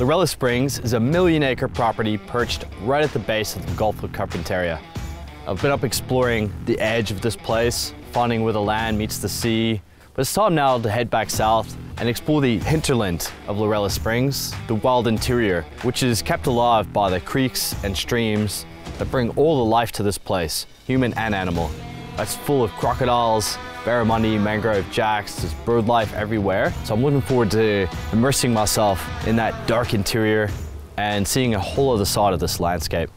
Lorella Springs is a million acre property perched right at the base of the Gulf of Carpentaria. I've been up exploring the edge of this place, finding where the land meets the sea, but it's time now to head back south and explore the hinterland of Lorella Springs, the wild interior, which is kept alive by the creeks and streams that bring all the life to this place, human and animal. It's full of crocodiles, barramundi, mangrove jacks, there's bird life everywhere. So I'm looking forward to immersing myself in that dark interior and seeing a whole other side of this landscape.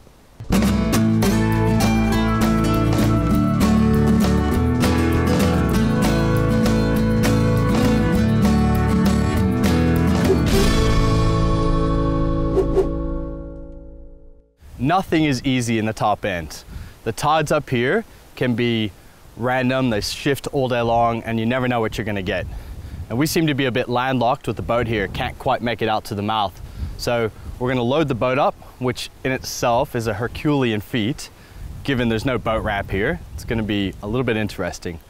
Nothing is easy in the top end. The tides up here can be random, they shift all day long, and you never know what you're gonna get. And we seem to be a bit landlocked with the boat here, can't quite make it out to the mouth. So we're gonna load the boat up, which in itself is a Herculean feat, given there's no boat ramp here. It's gonna be a little bit interesting.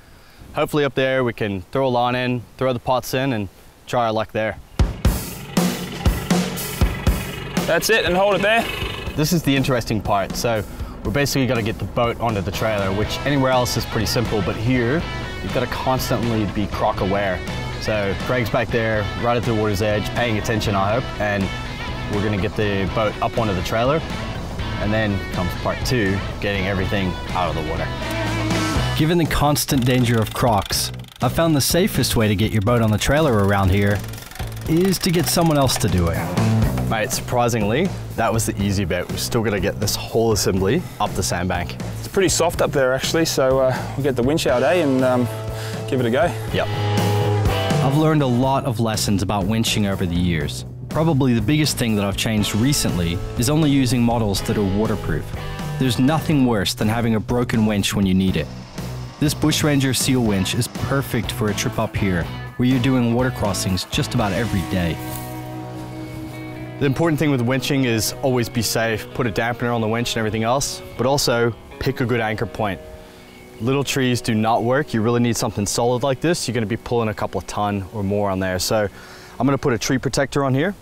Hopefully up there we can throw a line in, throw the pots in, and try our luck there. That's it, and hold it there. This is the interesting part. So we're basically got to get the boat onto the trailer, which anywhere else is pretty simple, but here you've got to constantly be croc aware. So Craig's back there, right at the water's edge, paying attention, I hope, and we're gonna get the boat up onto the trailer, and then comes part two, getting everything out of the water. Given the constant danger of crocs, I found the safest way to get your boat on the trailer around here is to get someone else to do it. Mate, surprisingly, that was the easy bit. We're still gonna get this whole assembly up the sandbank. It's pretty soft up there actually, so uh, we'll get the winch out, eh, and um, give it a go. Yep. I've learned a lot of lessons about winching over the years. Probably the biggest thing that I've changed recently is only using models that are waterproof. There's nothing worse than having a broken winch when you need it. This Bushranger Seal winch is perfect for a trip up here, where you're doing water crossings just about every day. The important thing with winching is always be safe, put a dampener on the winch and everything else, but also pick a good anchor point. Little trees do not work. You really need something solid like this. You're gonna be pulling a couple of ton or more on there. So I'm gonna put a tree protector on here.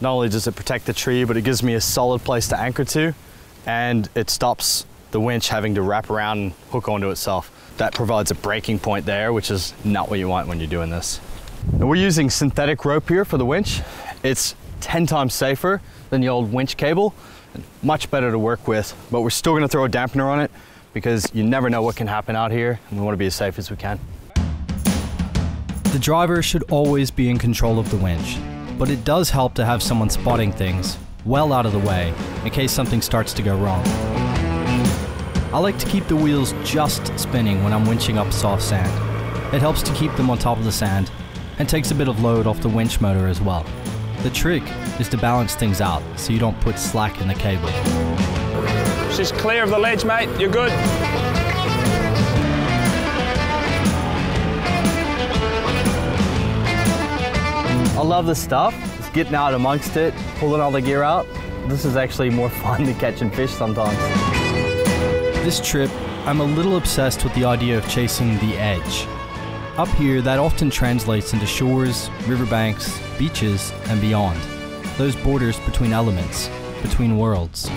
Not only does it protect the tree, but it gives me a solid place to anchor to, and it stops the winch having to wrap around and hook onto itself. That provides a breaking point there, which is not what you want when you're doing this. Now we're using synthetic rope here for the winch. It's 10 times safer than the old winch cable, and much better to work with, but we're still gonna throw a dampener on it because you never know what can happen out here and we wanna be as safe as we can. The driver should always be in control of the winch, but it does help to have someone spotting things well out of the way in case something starts to go wrong. I like to keep the wheels just spinning when I'm winching up soft sand. It helps to keep them on top of the sand and takes a bit of load off the winch motor as well. The trick is to balance things out so you don't put slack in the cable. She's clear of the ledge, mate. You're good. I love this stuff. Just getting out amongst it, pulling all the gear out. This is actually more fun than catching fish sometimes. This trip, I'm a little obsessed with the idea of chasing the edge. Up here, that often translates into shores, riverbanks, beaches, and beyond. Those borders between elements, between worlds.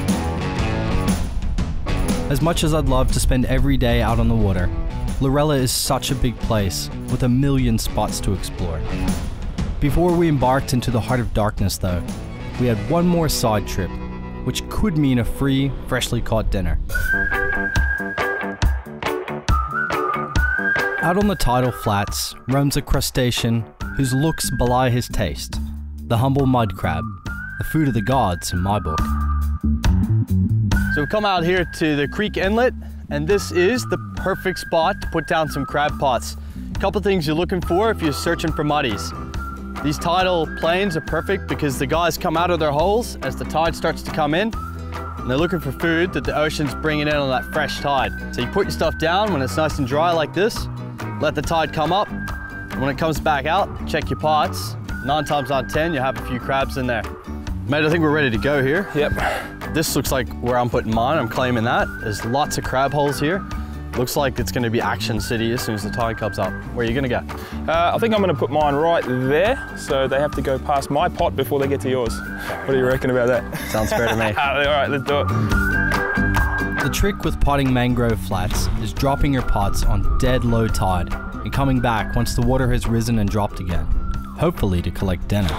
As much as I'd love to spend every day out on the water, Lorella is such a big place with a million spots to explore. Before we embarked into the heart of darkness, though, we had one more side trip, which could mean a free, freshly caught dinner. Out on the tidal flats roams a crustacean whose looks belie his taste the humble mud crab, the food of the gods in my book. So we've come out here to the creek inlet, and this is the perfect spot to put down some crab pots. A couple things you're looking for if you're searching for muddies. These tidal plains are perfect because the guys come out of their holes as the tide starts to come in, and they're looking for food that the ocean's bringing in on that fresh tide. So you put your stuff down when it's nice and dry like this, let the tide come up, and when it comes back out, check your pots. Nine times out of 10, you'll have a few crabs in there. Mate, I think we're ready to go here. Yep. This looks like where I'm putting mine, I'm claiming that. There's lots of crab holes here. Looks like it's gonna be Action City as soon as the tide comes up. Where are you gonna go? Uh, I think I'm going to put mine right there, so they have to go past my pot before they get to yours. What do you reckon about that? Sounds fair to me. All right, let's do it. The trick with potting mangrove flats is dropping your pots on dead low tide and coming back once the water has risen and dropped again, hopefully to collect dinner.